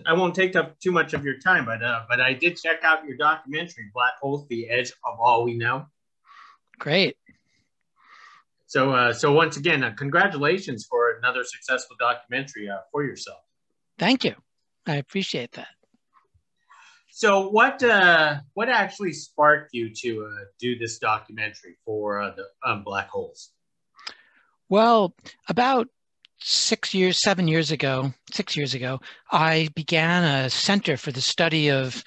won't I won't take up too much of your time, but uh, but I did check out your documentary, Black Holes: The Edge of All We Know. Great. So uh, so once again, uh, congratulations for another successful documentary uh, for yourself. Thank you. I appreciate that. So what uh, what actually sparked you to uh, do this documentary for uh, the um, black holes? Well, about six years, seven years ago, six years ago, I began a center for the study of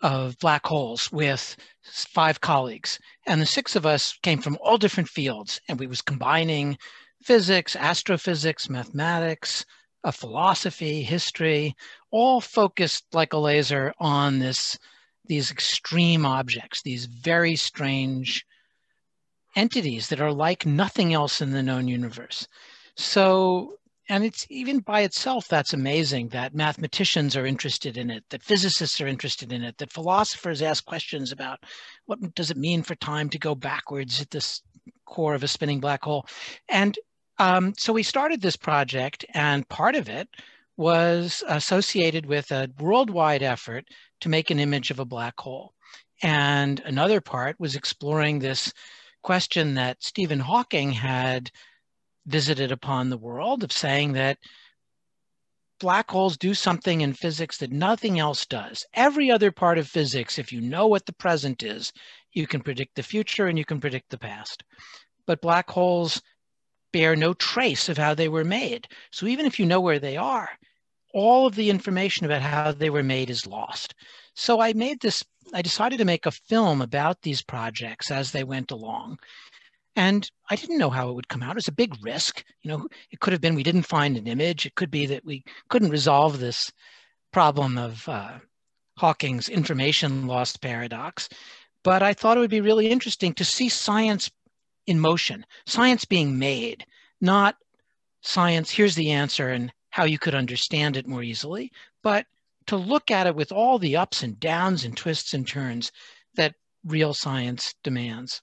of black holes with five colleagues, and the six of us came from all different fields, and we was combining physics, astrophysics, mathematics, a philosophy, history, all focused like a laser on this these extreme objects, these very strange entities that are like nothing else in the known universe. So, and it's even by itself that's amazing that mathematicians are interested in it, that physicists are interested in it, that philosophers ask questions about what does it mean for time to go backwards at this core of a spinning black hole. And um, so we started this project, and part of it was associated with a worldwide effort to make an image of a black hole. And another part was exploring this question that Stephen Hawking had visited upon the world of saying that black holes do something in physics that nothing else does. Every other part of physics, if you know what the present is, you can predict the future and you can predict the past. But black holes bear no trace of how they were made. So even if you know where they are, all of the information about how they were made is lost. So I made this, I decided to make a film about these projects as they went along. And I didn't know how it would come out. It was a big risk. You know, it could have been we didn't find an image. It could be that we couldn't resolve this problem of uh, Hawking's information loss paradox. But I thought it would be really interesting to see science in motion, science being made, not science, here's the answer and how you could understand it more easily, but to look at it with all the ups and downs and twists and turns that real science demands.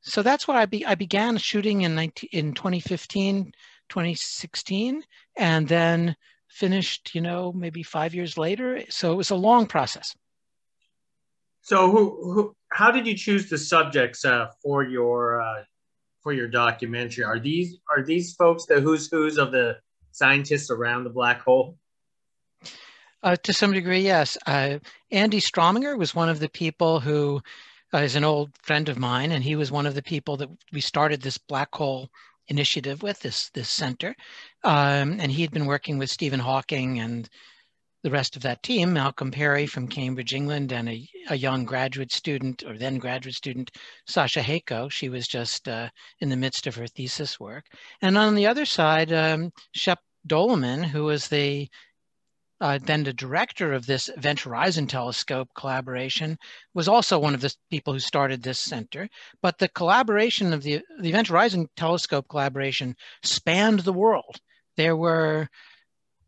So that's what I, be, I began shooting in, 19, in 2015, 2016, and then finished, you know, maybe five years later. So it was a long process. So who, who how did you choose the subjects uh, for your uh, for your documentary. Are these are these folks the who's who's of the scientists around the black hole? Uh, to some degree, yes. Uh, Andy Strominger was one of the people who uh, is an old friend of mine, and he was one of the people that we started this black hole initiative with this this center. Um, and he had been working with Stephen Hawking and the rest of that team, Malcolm Perry from Cambridge, England, and a, a young graduate student or then graduate student, Sasha Haco. She was just uh, in the midst of her thesis work. And on the other side, um, Shep Doeleman, who was the uh, then the director of this Event Horizon Telescope collaboration, was also one of the people who started this center. But the collaboration of the, the Event Horizon Telescope collaboration spanned the world. There were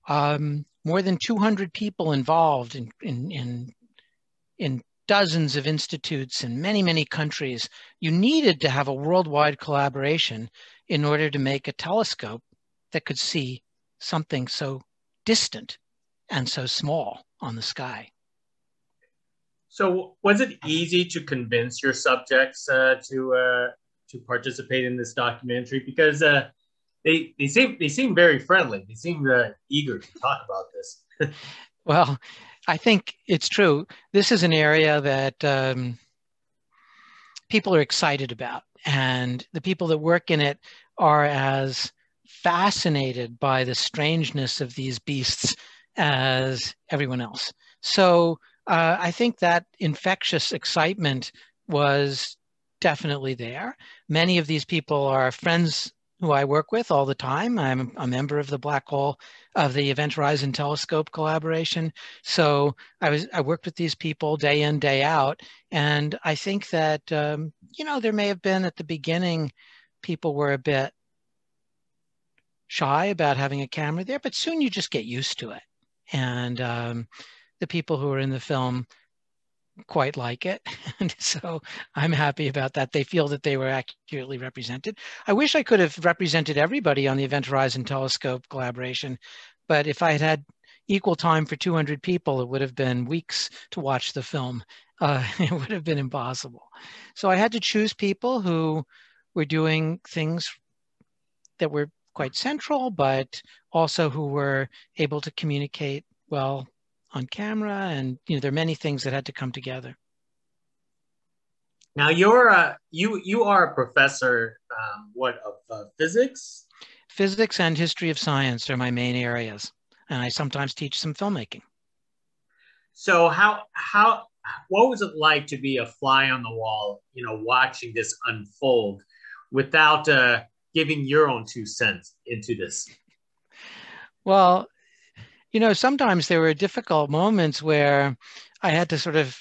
um, more than 200 people involved in, in, in, in dozens of institutes in many, many countries. You needed to have a worldwide collaboration in order to make a telescope that could see something so distant and so small on the sky. So, was it easy to convince your subjects uh, to uh, to participate in this documentary? Because uh, they they seem they seem very friendly. They seem uh, eager to talk about this. well, I think it's true. This is an area that um, people are excited about, and the people that work in it are as fascinated by the strangeness of these beasts as everyone else. So uh, I think that infectious excitement was definitely there. Many of these people are friends who I work with all the time. I'm a member of the Black Hole of the Event Horizon Telescope collaboration. So I was I worked with these people day in day out, and I think that um, you know there may have been at the beginning people were a bit shy about having a camera there, but soon you just get used to it. And um, the people who are in the film quite like it. And so I'm happy about that. They feel that they were accurately represented. I wish I could have represented everybody on the Event Horizon Telescope collaboration, but if I had had equal time for 200 people, it would have been weeks to watch the film. Uh, it would have been impossible. So I had to choose people who were doing things that were quite central, but also who were able to communicate well on camera. And you know, there are many things that had to come together. Now you're a you you are a professor, um, what of uh, physics? Physics and history of science are my main areas, and I sometimes teach some filmmaking. So how how what was it like to be a fly on the wall, you know, watching this unfold without uh, giving your own two cents into this? Well, you know, sometimes there were difficult moments where I had to sort of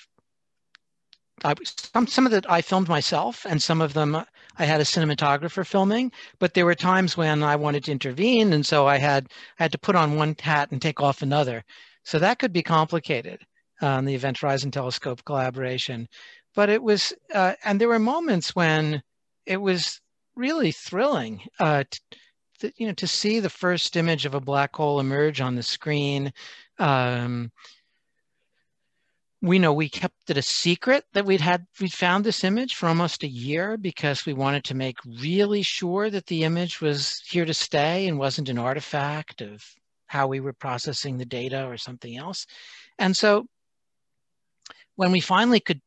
I, some some of that I filmed myself, and some of them I had a cinematographer filming. But there were times when I wanted to intervene, and so I had I had to put on one hat and take off another. So that could be complicated on the Event Horizon Telescope collaboration. But it was, uh, and there were moments when it was really thrilling. Uh, to, you know, to see the first image of a black hole emerge on the screen. Um, we know we kept it a secret that we'd had we found this image for almost a year because we wanted to make really sure that the image was here to stay and wasn't an artifact of how we were processing the data or something else and so when we finally could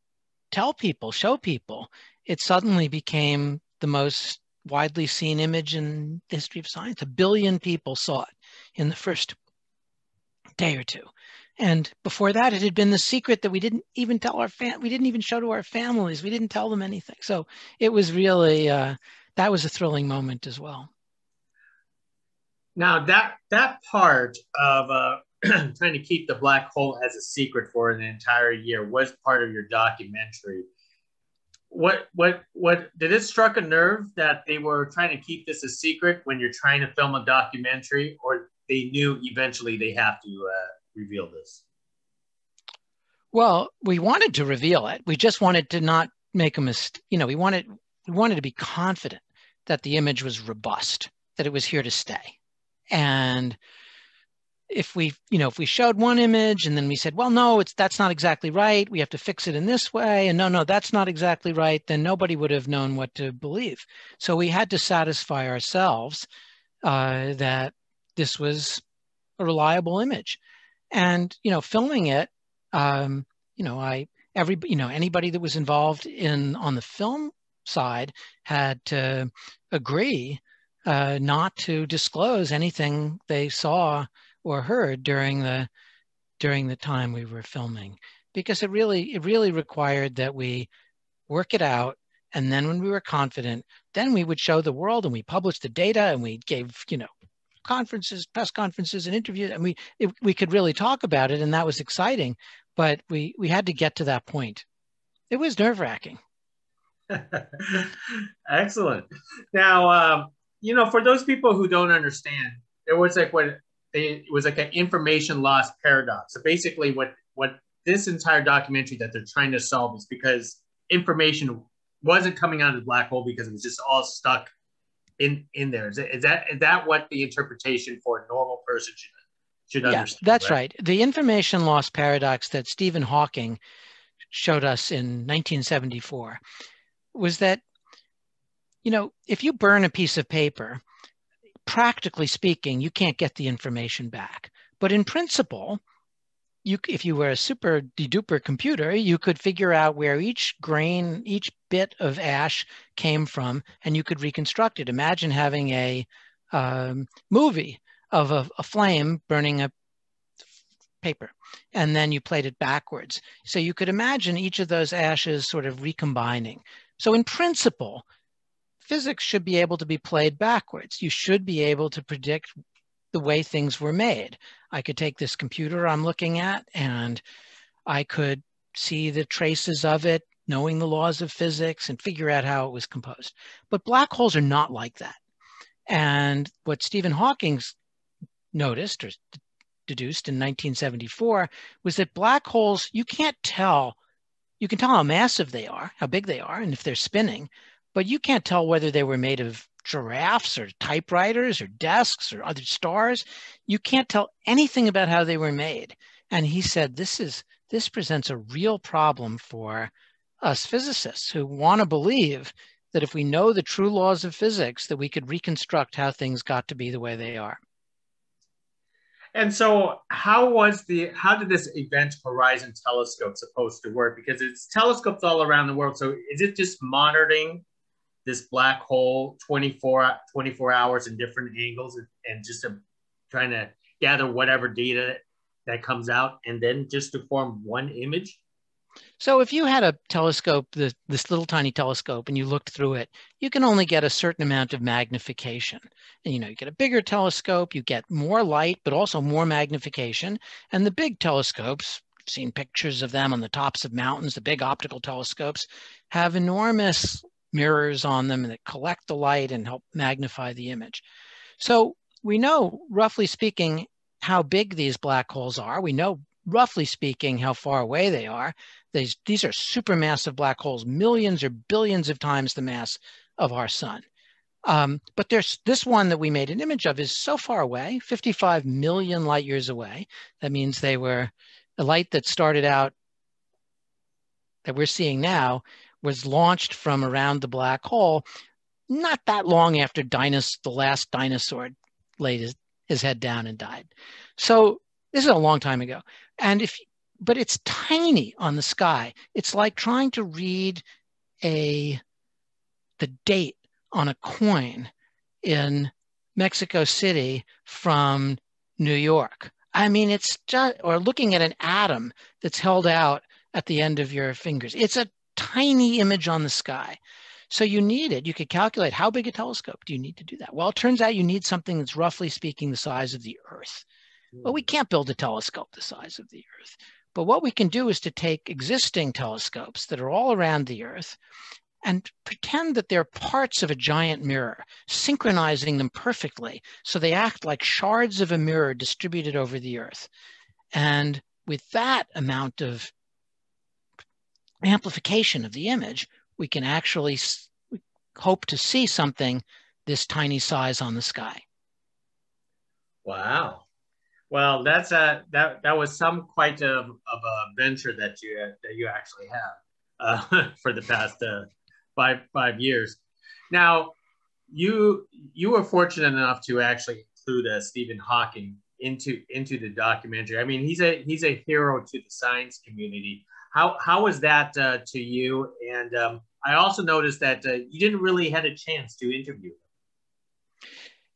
tell people show people it suddenly became the most widely seen image in the history of science a billion people saw it in the first day or two and before that, it had been the secret that we didn't even tell our fam. We didn't even show to our families. We didn't tell them anything. So it was really uh, that was a thrilling moment as well. Now that that part of uh, trying to keep the black hole as a secret for an entire year was part of your documentary. What what what did it struck a nerve that they were trying to keep this a secret when you're trying to film a documentary, or they knew eventually they have to uh, reveal this? Well, we wanted to reveal it. We just wanted to not make a mistake. You know, we wanted we wanted to be confident that the image was robust, that it was here to stay. And if we, you know, if we showed one image and then we said, well, no, it's that's not exactly right. We have to fix it in this way. And no, no, that's not exactly right. Then nobody would have known what to believe. So we had to satisfy ourselves uh, that this was a reliable image and you know filming it um, you know i every you know anybody that was involved in on the film side had to agree uh, not to disclose anything they saw or heard during the during the time we were filming because it really it really required that we work it out and then when we were confident then we would show the world and we published the data and we gave you know conferences, press conferences, and interviews, and we it, we could really talk about it, and that was exciting. But we we had to get to that point. It was nerve wracking. Excellent. Now, um, you know, for those people who don't understand, it was like what it was like an information loss paradox. So basically, what what this entire documentary that they're trying to solve is because information wasn't coming out of the black hole because it was just all stuck in in there. Is, is that is that what the interpretation for a normal person should should yeah, understand? That's right? right. The information loss paradox that Stephen Hawking showed us in 1974 was that you know if you burn a piece of paper practically speaking you can't get the information back but in principle you, if you were a super deduper computer, you could figure out where each grain, each bit of ash came from, and you could reconstruct it. Imagine having a um, movie of a, a flame burning a paper, and then you played it backwards. So you could imagine each of those ashes sort of recombining. So in principle, physics should be able to be played backwards. You should be able to predict the way things were made. I could take this computer I'm looking at and I could see the traces of it, knowing the laws of physics and figure out how it was composed. But black holes are not like that. And what Stephen Hawking noticed or deduced in 1974 was that black holes, you can't tell, you can tell how massive they are, how big they are, and if they're spinning, but you can't tell whether they were made of giraffes or typewriters or desks or other stars. You can't tell anything about how they were made. And he said, this is this presents a real problem for us physicists who want to believe that if we know the true laws of physics, that we could reconstruct how things got to be the way they are. And so, how was the how did this Event Horizon Telescope supposed to work? Because it's telescopes all around the world. So, is it just monitoring this black hole 24, 24 hours in different angles and, just a, trying to gather whatever data that comes out, and then just to form one image? So if you had a telescope, this, this little tiny telescope, and you looked through it, you can only get a certain amount of magnification. And you know, you get a bigger telescope, you get more light, but also more magnification. And the big telescopes, seen pictures of them on the tops of mountains, the big optical telescopes, have enormous mirrors on them that collect the light and help magnify the image. So we know, roughly speaking, how big these black holes are. We know roughly speaking, how far away they are. These, these are supermassive black holes, millions or billions of times the mass of our sun. Um, but there's this one that we made an image of is so far away, 55 million light years away. That means they were the light that started out that we're seeing now was launched from around the black hole not that long after Dinos, the last dinosaur laid his, his head down and died. So this is a long time ago. And if, but it's tiny on the sky. It's like trying to read a, the date on a coin in Mexico City from New York. I mean, it's just, or looking at an atom that's held out at the end of your fingers. It's a tiny image on the sky. So you need it. You could calculate how big a telescope do you need to do that? Well, it turns out you need something that's roughly speaking the size of the Earth. Well, we hmm. can't build a telescope the size of the Earth. But what we can do is to take existing telescopes that are all around the Earth and pretend that they're parts of a giant mirror, synchronizing them perfectly so they act like shards of a mirror distributed over the Earth. And with that amount of amplification of the image, we can actually hope to see something this tiny size on the sky. Wow. Well, that's a that that was some quite of, of a venture that you that you actually have uh, for the past uh, five five years. Now, you you were fortunate enough to actually include uh, Stephen Hawking into into the documentary. I mean, he's a he's a hero to the science community. How how was that uh, to you? And um, I also noticed that uh, you didn't really had a chance to interview him.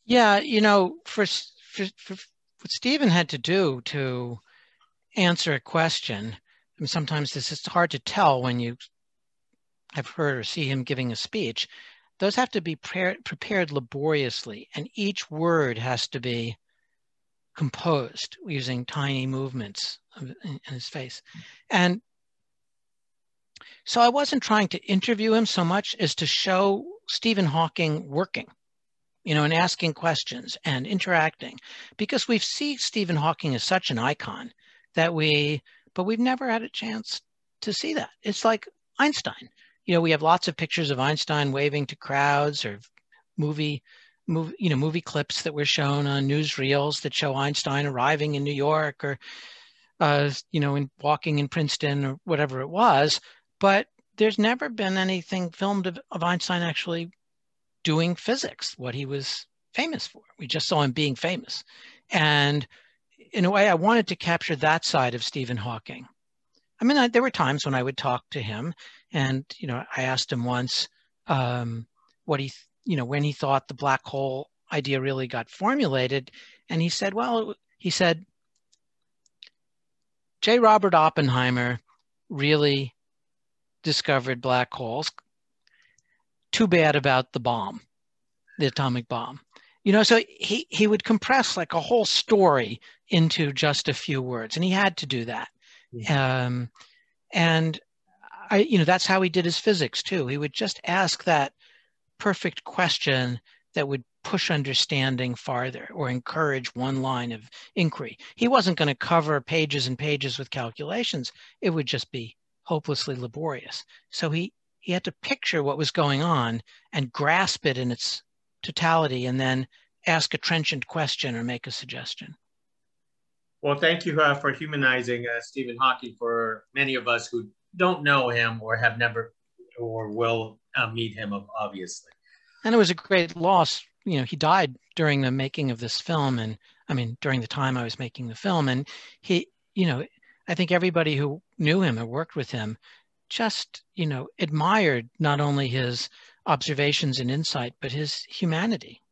Yeah, you know, for for, for what Stephen had to do to answer a question, mean, sometimes this is hard to tell when you have heard or see him giving a speech. Those have to be pre- prepared laboriously, and each word has to be composed using tiny movements in his face. And so I wasn't trying to interview him so much as to show Stephen Hawking working you know, and asking questions and interacting because we've seen Stephen Hawking as such an icon that we, but we've never had a chance to see that. It's like Einstein. You know, we have lots of pictures of Einstein waving to crowds or movie, movie, you know, movie clips that were shown on newsreels that show Einstein arriving in New York or, uh, you know, in walking in Princeton or whatever it was. But there's never been anything filmed of, of Einstein actually doing physics, what he was famous for. We just saw him being famous. And in a way, I wanted to capture that side of Stephen Hawking. I mean, I, there were times when I would talk to him, and you know, I asked him once um, what he, you know, when he thought the black hole idea really got formulated, and he said, well, he said, J. Robert Oppenheimer really discovered black holes too bad about the bomb, the atomic bomb. You know, so he, he would compress like a whole story into just a few words, and he had to do that. Um, and I, you know, that's how he did his physics too. He would just ask that perfect question that would push understanding farther or encourage one line of inquiry. He wasn't going to cover pages and pages with calculations. It would just be hopelessly laborious. So he he had to picture what was going on and grasp it in its totality and then ask a trenchant question or make a suggestion. Well, thank you uh, for humanizing uh, Stephen Hawking for many of us who don't know him or have never or will uh, meet him, obviously. And it was a great loss. You know, he died during the making of this film, and I mean, during the time I was making the film, and he, you know, I think everybody who knew him and worked with him just, you know, admired not only his observations and insight, but his humanity.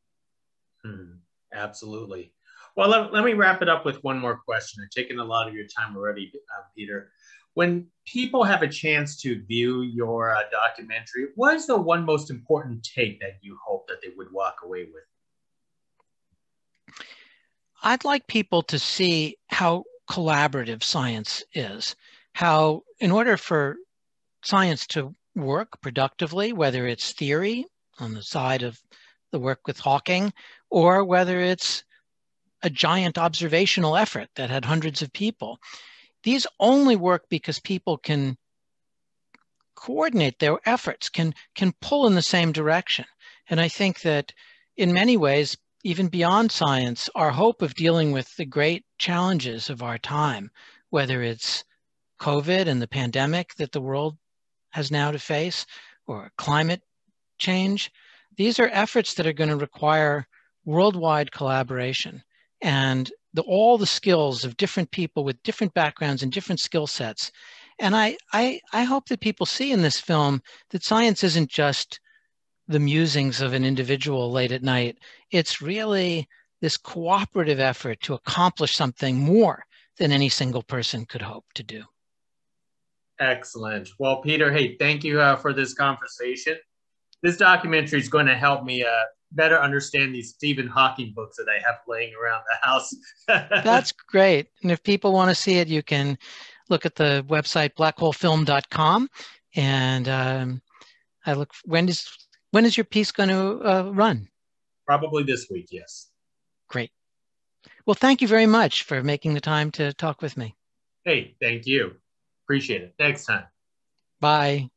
Hmm, absolutely. Well, let, let, me wrap it up with one more question. I've taken a lot of your time already, uh, Peter. When people have a chance to view your uh, documentary, what is the one most important take that you hope that they would walk away with? I'd like people to see how collaborative science is, how, in order for science to work productively, whether it's theory on the side of the work with Hawking, or whether it's a giant observational effort that had hundreds of people. These only work because people can coordinate their efforts, can, can pull in the same direction. And I think that in many ways, even beyond science, our hope of dealing with the great challenges of our time, whether it's COVID and the pandemic that the world has now to face, or climate change, these are efforts that are going to require worldwide collaboration and the, all the skills of different people with different backgrounds and different skill sets. And I, I, I hope that people see in this film that science isn't just the musings of an individual late at night. It's really this cooperative effort to accomplish something more than any single person could hope to do. Excellent. Well, Peter, hey, thank you uh, for this conversation. This documentary is going to help me uh, better understand these Stephen Hawking books that I have laying around the house. That's great. And if people want to see it, you can look at the website blackholefilm.com. And um, I look when is when is your piece going to uh, run? Probably this week. Yes. Great. Well, thank you very much for making the time to talk with me. Hey, thank you. Appreciate it. Next time. Bye.